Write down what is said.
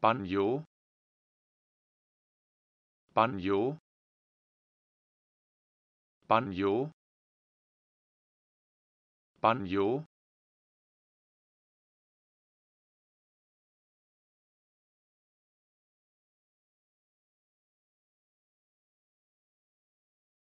banjo. Banjo. Banjo. Banjo.